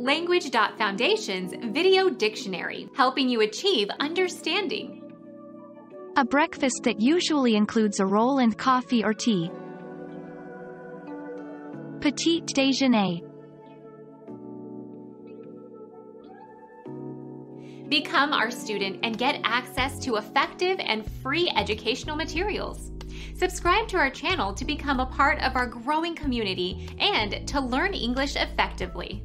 Language.Foundation's Video Dictionary, helping you achieve understanding. A breakfast that usually includes a roll and coffee or tea. Petit déjeuner. Become our student and get access to effective and free educational materials. Subscribe to our channel to become a part of our growing community and to learn English effectively.